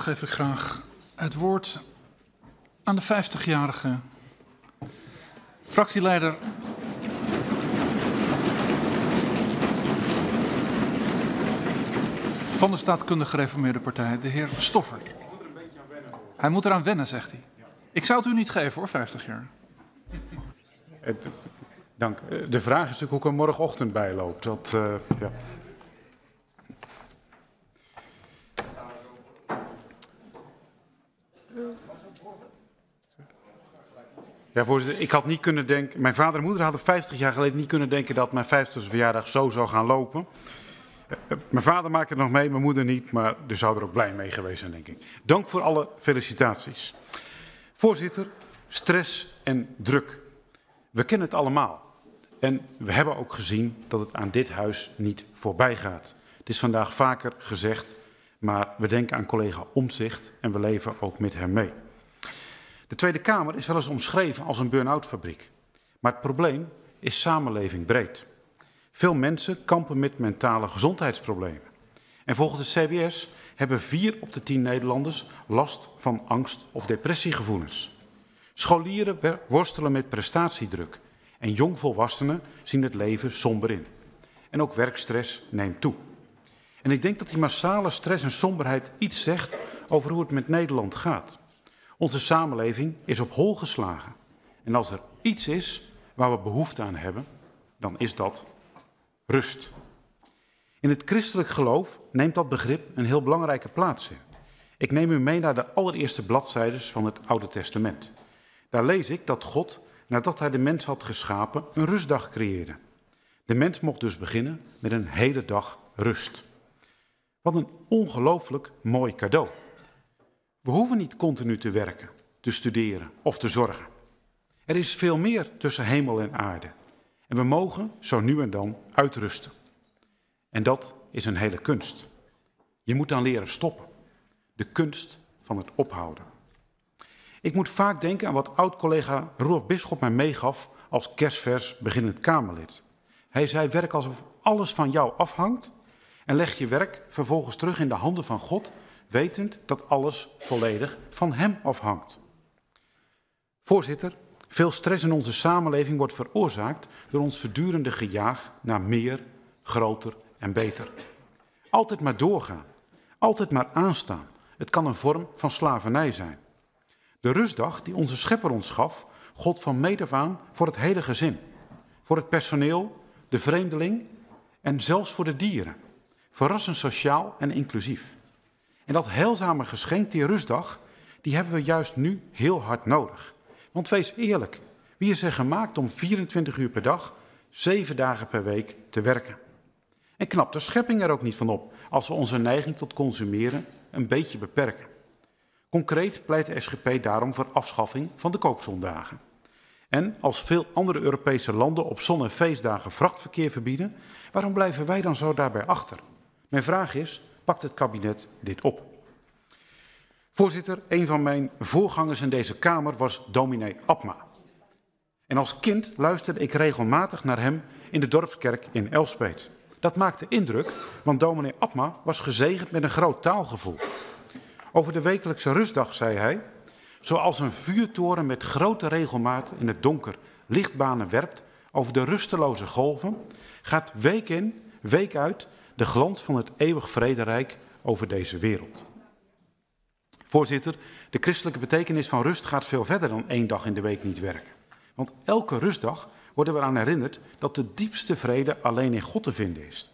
geef ik graag het woord aan de 50-jarige fractieleider van de staatkundige gereformeerde partij, de heer Stoffer. Hij moet eraan wennen, zegt hij. Ik zou het u niet geven hoor, 50 jaar. Eh, dank. Eh, de vraag is natuurlijk hoe ik er morgenochtend bij loop. Dat, uh, ja. Ja, ik had niet kunnen denken. Mijn vader en moeder hadden 50 jaar geleden niet kunnen denken dat mijn 50ste verjaardag zo zou gaan lopen. Uh, mijn vader maakte het nog mee, mijn moeder niet, maar dus zou er ook blij mee geweest zijn, denk ik. Dank voor alle felicitaties. Voorzitter, stress en druk. We kennen het allemaal. En we hebben ook gezien dat het aan dit huis niet voorbij gaat. Het is vandaag vaker gezegd, maar we denken aan collega Omzicht en we leven ook met hem mee. De Tweede Kamer is wel eens omschreven als een burn-out fabriek. Maar het probleem is samenleving breed. Veel mensen kampen met mentale gezondheidsproblemen. En volgens de CBS hebben vier op de tien Nederlanders last van angst- of depressiegevoelens. Scholieren worstelen met prestatiedruk en jongvolwassenen zien het leven somber in. En ook werkstress neemt toe. En ik denk dat die massale stress en somberheid iets zegt over hoe het met Nederland gaat. Onze samenleving is op hol geslagen. En als er iets is waar we behoefte aan hebben, dan is dat rust. In het christelijk geloof neemt dat begrip een heel belangrijke plaats in. Ik neem u mee naar de allereerste bladzijdes van het Oude Testament. Daar lees ik dat God, nadat hij de mens had geschapen, een rustdag creëerde. De mens mocht dus beginnen met een hele dag rust. Wat een ongelooflijk mooi cadeau. We hoeven niet continu te werken, te studeren of te zorgen. Er is veel meer tussen hemel en aarde. En we mogen zo nu en dan uitrusten. En dat is een hele kunst. Je moet dan leren stoppen. De kunst van het ophouden. Ik moet vaak denken aan wat oud-collega Rolf Bisschop mij meegaf als kerstvers beginnend Kamerlid. Hij zei: werk alsof alles van jou afhangt en leg je werk vervolgens terug in de handen van God wetend dat alles volledig van Hem afhangt. Voorzitter, veel stress in onze samenleving wordt veroorzaakt door ons voortdurende gejaag naar meer, groter en beter. Altijd maar doorgaan, altijd maar aanstaan. Het kan een vorm van slavernij zijn. De rustdag die onze schepper ons gaf, God van meet af aan voor het hele gezin. Voor het personeel, de vreemdeling en zelfs voor de dieren. Verrassend sociaal en inclusief. En dat heilzame geschenk, die rustdag, die hebben we juist nu heel hard nodig. Want wees eerlijk, wie is er gemaakt om 24 uur per dag, 7 dagen per week te werken? En knapt de schepping er ook niet van op als we onze neiging tot consumeren een beetje beperken. Concreet pleit de SGP daarom voor afschaffing van de koopzondagen. En als veel andere Europese landen op zon- en feestdagen vrachtverkeer verbieden, waarom blijven wij dan zo daarbij achter? Mijn vraag is, pakt het kabinet dit op. Voorzitter, een van mijn voorgangers in deze Kamer was dominee Abma. En als kind luisterde ik regelmatig naar hem in de dorpskerk in Elspet. Dat maakte indruk, want dominee Abma was gezegend met een groot taalgevoel. Over de wekelijkse rustdag zei hij, zoals een vuurtoren met grote regelmaat in het donker lichtbanen werpt over de rusteloze golven, gaat week in, week uit de glans van het eeuwig vrederijk over deze wereld. Voorzitter, de christelijke betekenis van rust gaat veel verder dan één dag in de week niet werken. Want elke rustdag worden we eraan herinnerd dat de diepste vrede alleen in God te vinden is.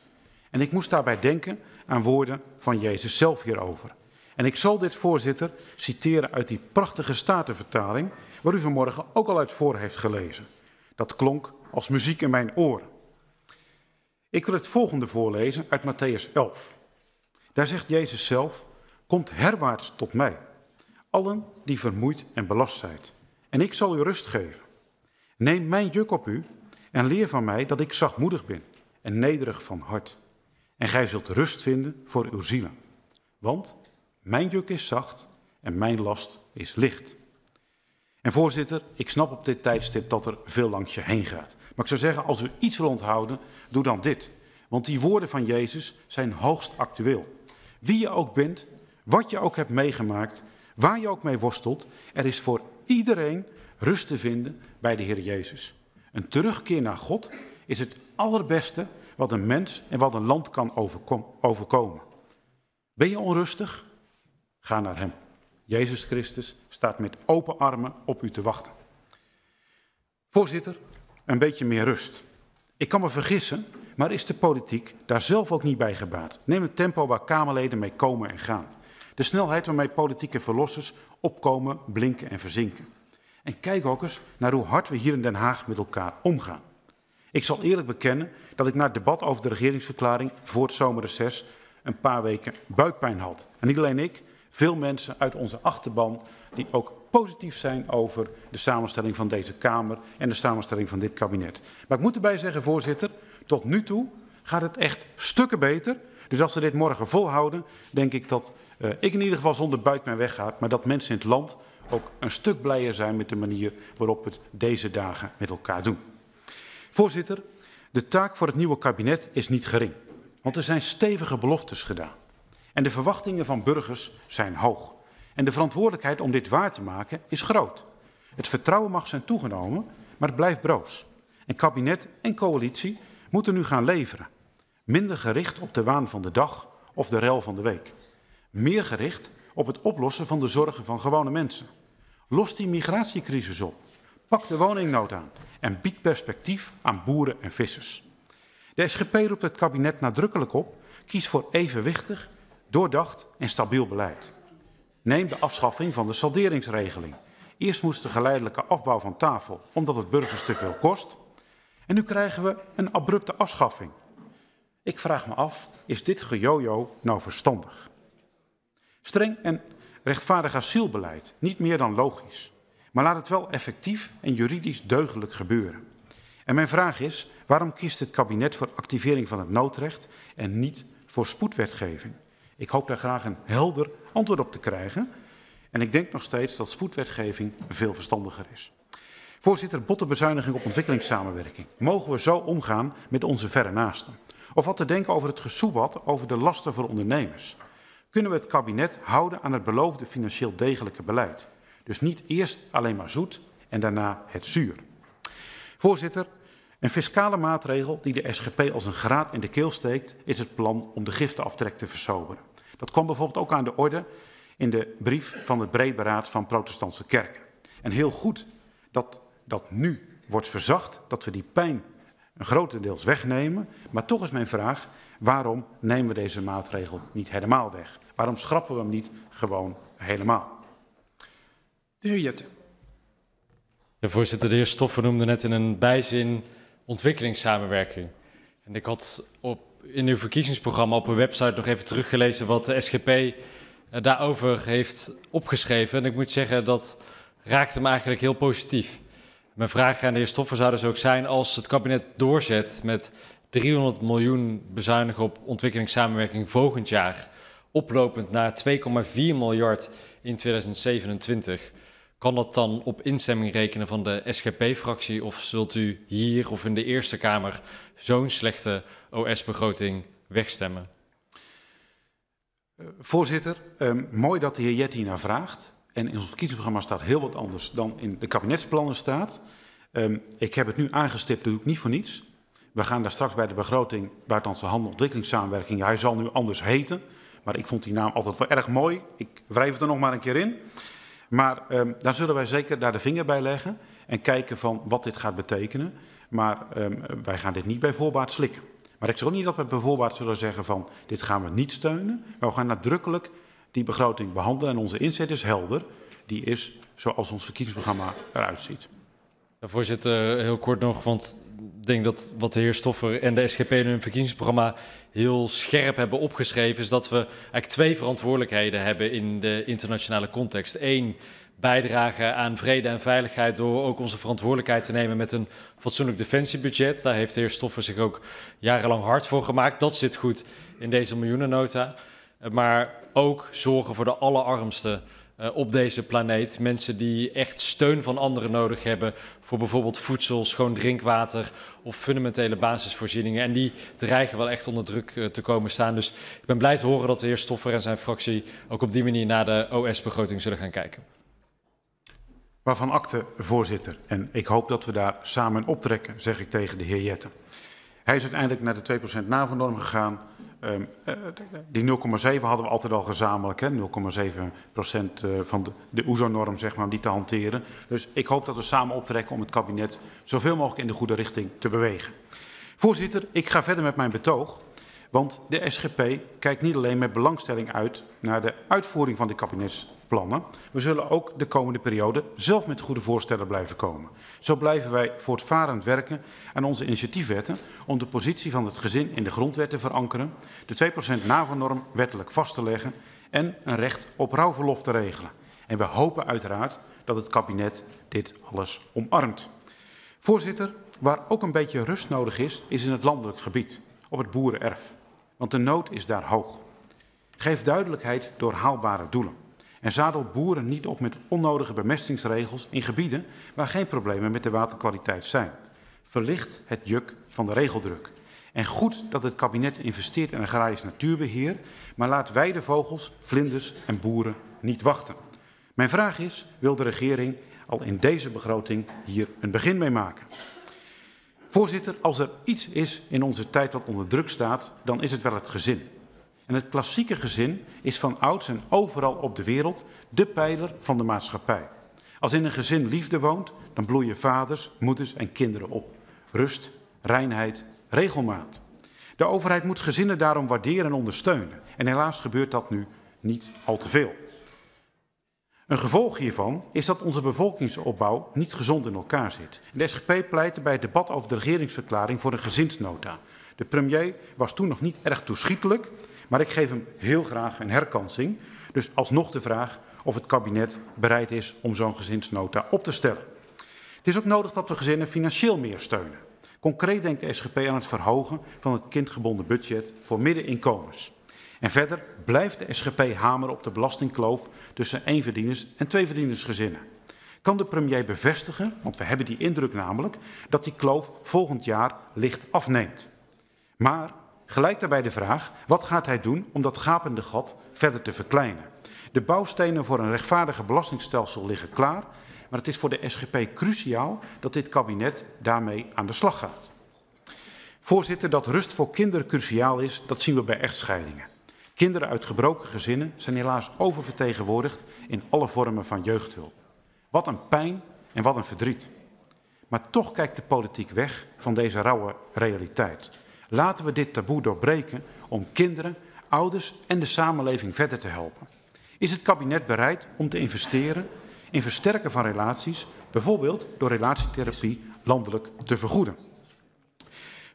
En ik moest daarbij denken aan woorden van Jezus zelf hierover. En ik zal dit, voorzitter, citeren uit die prachtige statenvertaling, waar u vanmorgen ook al uit voor heeft gelezen. Dat klonk als muziek in mijn oren. Ik wil het volgende voorlezen uit Matthäus 11. Daar zegt Jezus zelf, komt herwaarts tot mij, allen die vermoeid en belast zijn, en ik zal u rust geven. Neem mijn juk op u en leer van mij dat ik zachtmoedig ben en nederig van hart. En gij zult rust vinden voor uw zielen. Want mijn juk is zacht en mijn last is licht. En voorzitter, ik snap op dit tijdstip dat er veel langs je heen gaat. Maar ik zou zeggen, als u iets wil onthouden, doe dan dit. Want die woorden van Jezus zijn hoogst actueel. Wie je ook bent, Wat je ook hebt meegemaakt, waar je ook mee worstelt, er is voor iedereen rust te vinden bij de Heer Jezus. Een terugkeer naar God is het allerbeste wat een mens en wat een land kan overkomen. Ben je onrustig? Ga naar Hem. Jezus Christus staat met open armen op u te wachten. Voorzitter, een beetje meer rust. Ik kan me vergissen, maar is de politiek daar zelf ook niet bij gebaat? Neem het tempo waar Kamerleden mee komen en gaan. De snelheid waarmee politieke verlossers opkomen, blinken en verzinken. En kijk ook eens naar hoe hard we hier in Den Haag met elkaar omgaan. Ik zal eerlijk bekennen dat ik na het debat over de regeringsverklaring voor het zomerreces een paar weken buikpijn had. En niet alleen ik, veel mensen uit onze achterban die ook positief zijn over de samenstelling van deze Kamer en de samenstelling van dit kabinet. Maar ik moet erbij zeggen, voorzitter, tot nu toe gaat het echt stukken beter. Dus als we dit morgen volhouden, denk ik dat uh, ik in ieder geval zonder buikpijn wegga, maar dat mensen in het land ook een stuk blijer zijn met de manier waarop we het deze dagen met elkaar doen. Voorzitter, de taak voor het nieuwe kabinet is niet gering, want er zijn stevige beloftes gedaan. En de verwachtingen van burgers zijn hoog. En de verantwoordelijkheid om dit waar te maken is groot. Het vertrouwen mag zijn toegenomen, maar het blijft broos. En kabinet en coalitie moeten nu gaan leveren. Minder gericht op de waan van de dag of de rel van de week. Meer gericht op het oplossen van de zorgen van gewone mensen. Los die migratiecrisis op. Pak de woningnood aan en bied perspectief aan boeren en vissers. De SGP roept het kabinet nadrukkelijk op: kies voor evenwichtig, doordacht en stabiel beleid. Neem de afschaffing van de salderingsregeling. Eerst moest de geleidelijke afbouw van tafel, omdat het burgers te veel kost. En nu krijgen we een abrupte afschaffing. Ik vraag me af, is dit gejojo nou verstandig? Streng en rechtvaardig asielbeleid, niet meer dan logisch. Maar laat het wel effectief en juridisch deugdelijk gebeuren. En mijn vraag is, waarom kiest het kabinet voor activering van het noodrecht en niet voor spoedwetgeving? Ik hoop daar graag een helder antwoord op te krijgen. En ik denk nog steeds dat spoedwetgeving veel verstandiger is. Voorzitter, botte bezuiniging op ontwikkelingssamenwerking. Mogen we zo omgaan met onze verre naasten? Of wat te denken over het gesoebat over de lasten voor ondernemers? Kunnen we het kabinet houden aan het beloofde financieel degelijke beleid? Dus niet eerst alleen maar zoet en daarna het zuur. Voorzitter, een fiscale maatregel die de SGP als een graad in de keel steekt, is het plan om de giftenaftrek te versoberen. Dat kwam bijvoorbeeld ook aan de orde in de brief van het Breedberaad van Protestantse Kerken. En heel goed dat dat nu wordt verzacht, dat we die pijn een grotendeels wegnemen. Maar toch is mijn vraag, waarom nemen we deze maatregel niet helemaal weg? Waarom schrappen we hem niet gewoon helemaal? De heer Jette. Ja, voorzitter, de heer Stoffer noemde net in een bijzin ontwikkelingssamenwerking. En ik had op, in uw verkiezingsprogramma op uw website nog even teruggelezen wat de SGP eh, daarover heeft opgeschreven. En ik moet zeggen, dat raakte me eigenlijk heel positief. Mijn vraag aan de heer Stoffer zou dus ook zijn als het kabinet doorzet met 300 miljoen bezuinigen op ontwikkelingssamenwerking volgend jaar, oplopend naar 2,4 miljard in 2027. Kan dat dan op instemming rekenen van de SGP-fractie of zult u hier of in de Eerste Kamer zo'n slechte OS-begroting wegstemmen? Voorzitter, uh, mooi dat de heer Jetty naar vraagt. En in ons verkiezingsprogramma staat heel wat anders dan in de kabinetsplannen staat. Um, ik heb het nu aangestipt, doe ik niet voor niets. We gaan daar straks bij de begroting buitenlandse handel ontwikkelingssamenwerking. Ja, hij zal nu anders heten, maar ik vond die naam altijd wel erg mooi. Ik wrijf het er nog maar een keer in. Maar um, daar zullen wij zeker daar de vinger bij leggen en kijken van wat dit gaat betekenen. Maar um, wij gaan dit niet bij voorbaat slikken. Maar ik zeg ook niet dat we bij voorbaat zullen zeggen van dit gaan we niet steunen. Maar we gaan nadrukkelijk die begroting behandelen en onze inzet is helder. Die is zoals ons verkiezingsprogramma eruit ziet. Voorzitter, heel kort nog, want denk dat wat de heer Stoffer en de SGP in hun verkiezingsprogramma heel scherp hebben opgeschreven, is dat we eigenlijk twee verantwoordelijkheden hebben in de internationale context. Eén, bijdragen aan vrede en veiligheid door ook onze verantwoordelijkheid te nemen met een fatsoenlijk defensiebudget. Daar heeft de heer Stoffer zich ook jarenlang hard voor gemaakt. Dat zit goed in deze miljoenennota. Maar ook zorgen voor de allerarmsten op deze planeet. Mensen die echt steun van anderen nodig hebben voor bijvoorbeeld voedsel, schoon drinkwater of fundamentele basisvoorzieningen. En die dreigen wel echt onder druk uh, te komen staan. Dus ik ben blij te horen dat de heer Stoffer en zijn fractie ook op die manier naar de OS-begroting zullen gaan kijken. Waarvan akte, voorzitter. En ik hoop dat we daar samen optrekken, zeg ik tegen de heer Jetten. Hij is uiteindelijk naar de 2% NAVO-norm gegaan. Um, uh, die 0,7 hadden we altijd al gezamenlijk, 0,7% uh, van de, de OESO-norm, zeg maar, om die te hanteren. Dus ik hoop dat we samen optrekken om het kabinet zoveel mogelijk in de goede richting te bewegen. Voorzitter, ik ga verder met mijn betoog. Want de SGP kijkt niet alleen met belangstelling uit naar de uitvoering van de kabinetsplannen. We zullen ook de komende periode zelf met goede voorstellen blijven komen. Zo blijven wij voortvarend werken aan onze initiatiefwetten om de positie van het gezin in de grondwet te verankeren, de 2% NAVO-norm wettelijk vast te leggen en een recht op rouwverlof te regelen. En we hopen uiteraard dat het kabinet dit alles omarmt. Voorzitter, waar ook een beetje rust nodig is, is in het landelijk gebied, op het boerenerf want de nood is daar hoog. Geef duidelijkheid door haalbare doelen. En zadel boeren niet op met onnodige bemestingsregels in gebieden waar geen problemen met de waterkwaliteit zijn. Verlicht het juk van de regeldruk. En goed dat het kabinet investeert in agrarisch natuurbeheer, maar laat weidevogels, vlinders en boeren niet wachten. Mijn vraag is, wil de regering al in deze begroting hier een begin mee maken? Voorzitter, als er iets is in onze tijd wat onder druk staat, dan is het wel het gezin. En het klassieke gezin is van ouds en overal op de wereld de pijler van de maatschappij. Als in een gezin liefde woont, dan bloeien vaders, moeders en kinderen op. Rust, reinheid, regelmaat. De overheid moet gezinnen daarom waarderen en ondersteunen. En helaas gebeurt dat nu niet al te veel. Een gevolg hiervan is dat onze bevolkingsopbouw niet gezond in elkaar zit. De SGP pleitte bij het debat over de regeringsverklaring voor een gezinsnota. De premier was toen nog niet erg toeschietelijk, maar ik geef hem heel graag een herkansing. Dus alsnog de vraag of het kabinet bereid is om zo'n gezinsnota op te stellen. Het is ook nodig dat we gezinnen financieel meer steunen. Concreet denkt de SGP aan het verhogen van het kindgebonden budget voor middeninkomens. En verder blijft de SGP hameren op de belastingkloof tussen éénverdieners en tweeverdienersgezinnen. Kan de premier bevestigen, want we hebben die indruk namelijk, dat die kloof volgend jaar licht afneemt. Maar gelijk daarbij de vraag, wat gaat hij doen om dat gapende gat verder te verkleinen? De bouwstenen voor een rechtvaardiger belastingstelsel liggen klaar, maar het is voor de SGP cruciaal dat dit kabinet daarmee aan de slag gaat. Voorzitter, dat rust voor kinderen cruciaal is, dat zien we bij echtscheidingen. Kinderen uit gebroken gezinnen zijn helaas oververtegenwoordigd in alle vormen van jeugdhulp. Wat een pijn en wat een verdriet. Maar toch kijkt de politiek weg van deze rauwe realiteit. Laten we dit taboe doorbreken om kinderen, ouders en de samenleving verder te helpen. Is het kabinet bereid om te investeren in versterken van relaties, bijvoorbeeld door relatietherapie landelijk te vergoeden?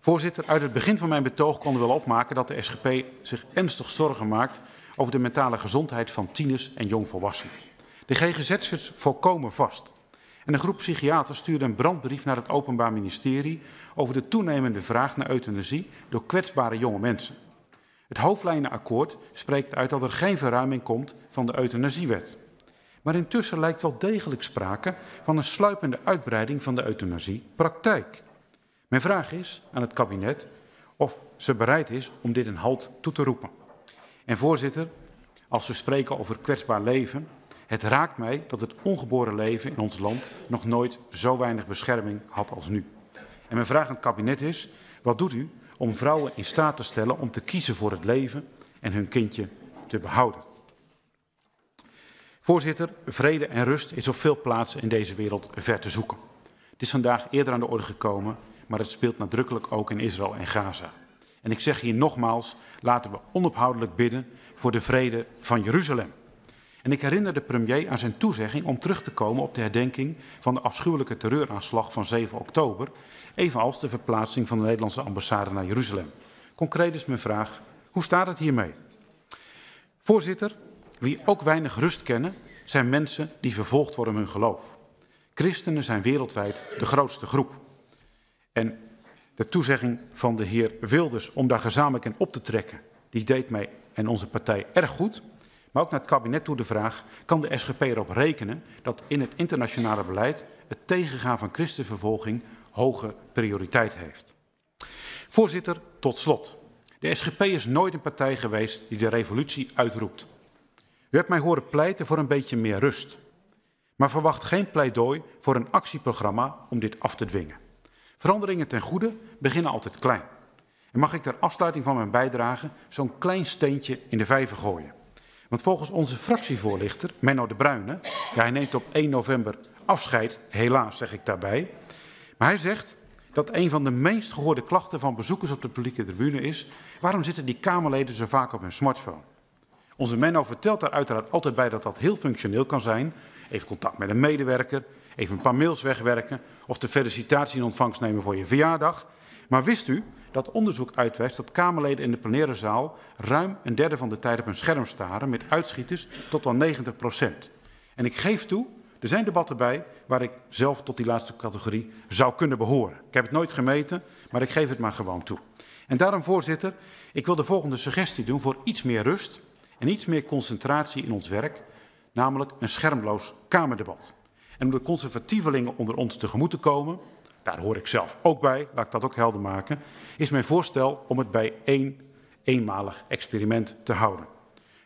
Voorzitter, uit het begin van mijn betoog konden we wel opmaken dat de SGP zich ernstig zorgen maakt over de mentale gezondheid van tieners en jongvolwassenen. De GGZ zit volkomen vast. En een groep psychiaters stuurde een brandbrief naar het Openbaar Ministerie over de toenemende vraag naar euthanasie door kwetsbare jonge mensen. Het hoofdlijnenakkoord spreekt uit dat er geen verruiming komt van de euthanasiewet. Maar intussen lijkt wel degelijk sprake van een sluipende uitbreiding van de euthanasiepraktijk. Mijn vraag is aan het kabinet of ze bereid is om dit een halt toe te roepen. En voorzitter, als we spreken over kwetsbaar leven, het raakt mij dat het ongeboren leven in ons land nog nooit zo weinig bescherming had als nu. En mijn vraag aan het kabinet is, wat doet u om vrouwen in staat te stellen om te kiezen voor het leven en hun kindje te behouden? Voorzitter, vrede en rust is op veel plaatsen in deze wereld ver te zoeken. Het is vandaag eerder aan de orde gekomen maar het speelt nadrukkelijk ook in Israël en Gaza. En ik zeg hier nogmaals, laten we onophoudelijk bidden voor de vrede van Jeruzalem. En ik herinner de premier aan zijn toezegging om terug te komen op de herdenking van de afschuwelijke terreuraanslag van 7 oktober, evenals de verplaatsing van de Nederlandse ambassade naar Jeruzalem. Concreet is mijn vraag, hoe staat het hiermee? Voorzitter, wie ook weinig rust kennen, zijn mensen die vervolgd worden om hun geloof. Christenen zijn wereldwijd de grootste groep. En de toezegging van de heer Wilders om daar gezamenlijk in op te trekken, die deed mij en onze partij erg goed. Maar ook naar het kabinet toe de vraag, kan de SGP erop rekenen dat in het internationale beleid het tegengaan van christenvervolging hoge prioriteit heeft? Voorzitter, tot slot. De SGP is nooit een partij geweest die de revolutie uitroept. U hebt mij horen pleiten voor een beetje meer rust. Maar verwacht geen pleidooi voor een actieprogramma om dit af te dwingen. Veranderingen ten goede beginnen altijd klein. En mag ik ter afsluiting van mijn bijdrage zo'n klein steentje in de vijver gooien? Want volgens onze fractievoorlichter, Menno de Bruyne, ja, hij neemt op 1 november afscheid, helaas zeg ik daarbij. Maar hij zegt dat een van de meest gehoorde klachten van bezoekers op de publieke tribune is: waarom zitten die Kamerleden zo vaak op hun smartphone? Onze Menno vertelt daar uiteraard altijd bij dat dat heel functioneel kan zijn. Even contact met een medewerker, even een paar mails wegwerken of de felicitatie in ontvangst nemen voor je verjaardag. Maar wist u dat onderzoek uitwijst dat Kamerleden in de plenaire zaal ruim een derde van de tijd op hun scherm staren met uitschieters tot wel 90 procent. En ik geef toe, er zijn debatten bij waar ik zelf tot die laatste categorie zou kunnen behoren. Ik heb het nooit gemeten, maar ik geef het maar gewoon toe. En daarom, voorzitter, ik wil de volgende suggestie doen voor iets meer rust en iets meer concentratie in ons werk, namelijk een schermloos Kamerdebat. En om de conservatievelingen onder ons tegemoet te komen, daar hoor ik zelf ook bij, laat ik dat ook helder maken, is mijn voorstel om het bij één eenmalig experiment te houden.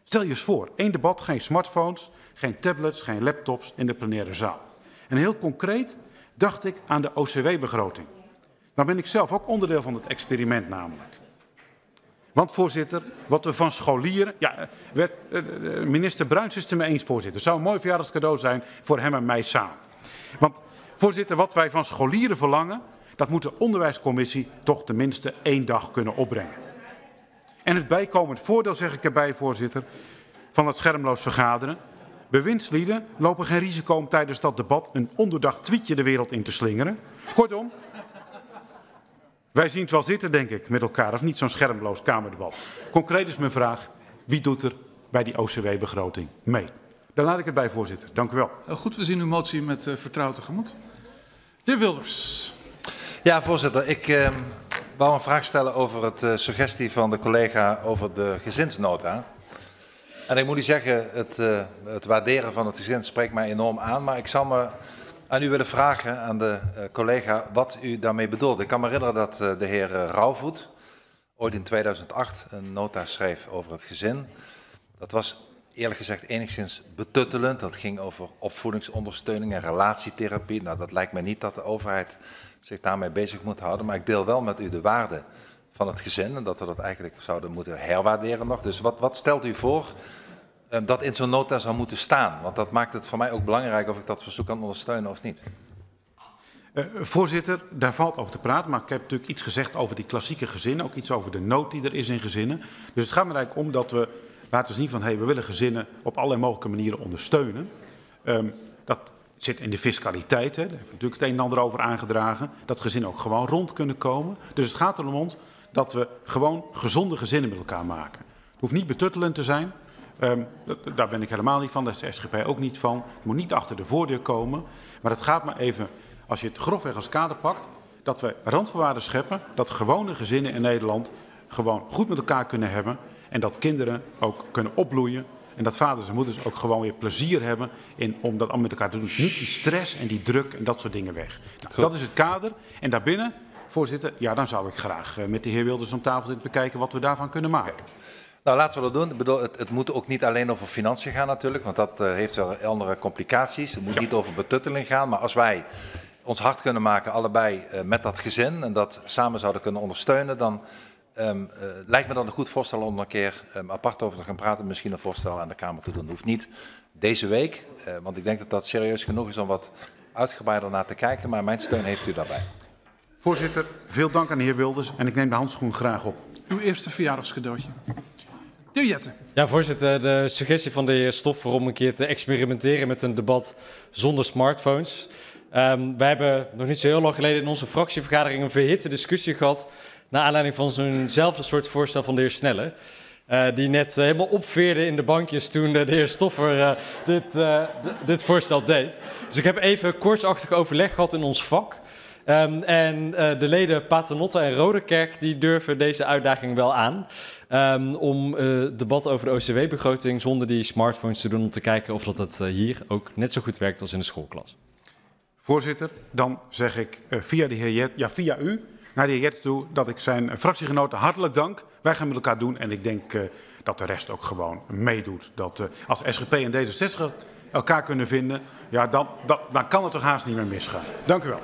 Stel je eens voor, één debat, geen smartphones, geen tablets, geen laptops in de plenaire zaal. En heel concreet dacht ik aan de OCW-begroting. Dan ben ik zelf ook onderdeel van het experiment namelijk. Want voorzitter, wat we van scholieren... Ja, werd, eh, eh, minister Bruins is het ermee eens, voorzitter. Zou een mooi verjaardagscadeau zijn voor hem en mij samen. Want voorzitter, wat wij van scholieren verlangen... dat moet de onderwijscommissie toch tenminste één dag kunnen opbrengen. En het bijkomend voordeel, zeg ik erbij, voorzitter, van het schermloos vergaderen... Bewindslieden lopen geen risico om tijdens dat debat een onderdacht tweetje de wereld in te slingeren. Kortom, wij zien het wel zitten, denk ik, met elkaar. Of niet zo'n schermloos Kamerdebat. Concreet is mijn vraag, wie doet er bij die OCW-begroting mee? Daar laat ik het bij, voorzitter. Dank u wel. Goed, we zien uw motie met uh, vertrouwen tegemoet. De heer Wilders. Ja, voorzitter. Ik uh, wou een vraag stellen over het uh, suggestie van de collega over de gezinsnota. En ik moet u zeggen, het, uh, het waarderen van het gezin spreekt mij enorm aan. Maar ik zou me aan u willen vragen, aan de uh, collega, wat u daarmee bedoelt. Ik kan me herinneren dat uh, de heer uh, Rauwvoet ooit in 2008 een nota schreef over het gezin. Dat was eerlijk gezegd enigszins betuttelend. Dat ging over opvoedingsondersteuning en relatietherapie. Nou, dat lijkt mij niet dat de overheid zich daarmee bezig moet houden. Maar ik deel wel met u de waarde van het gezin en dat we dat eigenlijk zouden moeten herwaarderen nog. Dus wat, wat stelt u voor dat in zo'n nota zou moeten staan? Want dat maakt het voor mij ook belangrijk of ik dat verzoek kan ondersteunen of niet. Uh, voorzitter, daar valt over te praten, maar ik heb natuurlijk iets gezegd over die klassieke gezinnen, ook iets over de nood die er is in gezinnen. Dus het gaat me eigenlijk om dat we laten zien van, hé, hey, we willen gezinnen op allerlei mogelijke manieren ondersteunen. Um, dat zit in de fiscaliteit, hè. daar heb ik natuurlijk het een en ander over aangedragen, dat gezinnen ook gewoon rond kunnen komen. Dus het gaat erom dat we gewoon gezonde gezinnen met elkaar maken. Het hoeft niet betuttelend te zijn, Um, daar ben ik helemaal niet van, daar is de SGP ook niet van. Het moet niet achter de voordeur komen. Maar het gaat maar even, als je het grofweg als kader pakt, dat we randvoorwaarden scheppen, dat gewone gezinnen in Nederland gewoon goed met elkaar kunnen hebben. En dat kinderen ook kunnen opbloeien. En dat vaders en moeders ook gewoon weer plezier hebben in, om dat allemaal met elkaar te doen. Niet die stress en die druk en dat soort dingen weg. Nou, dat is het kader. En daarbinnen, voorzitter, ja, dan zou ik graag met de heer Wilders om tafel zitten bekijken wat we daarvan kunnen maken. Nou, laten we dat doen. Ik bedoel, het, het, moet ook niet alleen over financiën gaan natuurlijk, want dat uh, heeft wel andere complicaties. Het moet ja. niet over betutteling gaan, maar als wij ons hard kunnen maken, allebei uh, met dat gezin, en dat samen zouden kunnen ondersteunen, dan um, uh, lijkt me dat een goed voorstel om er een keer um, apart over te gaan praten, misschien een voorstel aan de Kamer te doen. Dat hoeft niet deze week, want ik denk dat dat serieus genoeg is om wat uitgebreider naar te kijken, maar mijn steun heeft u daarbij. Voorzitter, veel dank aan de heer Wilders en ik neem de handschoen graag op. Uw eerste verjaardagscadeautje. De Jette. Ja, voorzitter. De suggestie van de heer Stoffer om een keer te experimenteren met een debat zonder smartphones. Um, wij hebben nog niet zo heel lang geleden in onze fractievergadering een verhitte discussie gehad. Naar aanleiding van zo'nzelfde soort voorstel van de heer Snelle. Uh, die net uh, helemaal opveerde in de bankjes toen de heer Stoffer uh, dit, dit voorstel deed. Dus ik heb even kortsachtig overleg gehad in ons vak. Um, en uh, de leden Paternotte en Rodekerk die durven deze uitdaging wel aan. Um, om uh, debat over de OCW-begroting zonder die smartphones te doen. Om te kijken of dat het uh, hier ook net zo goed werkt als in de schoolklas. Voorzitter, dan zeg ik via, de heer Jet, ja, via u naar de heer Jet toe dat ik zijn fractiegenoten hartelijk dank. Wij gaan met elkaar doen en ik denk dat de rest ook gewoon meedoet. Dat als SGP en D66 elkaar kunnen vinden, ja, dan, dan, dan kan het toch haast niet meer misgaan. Dank u wel.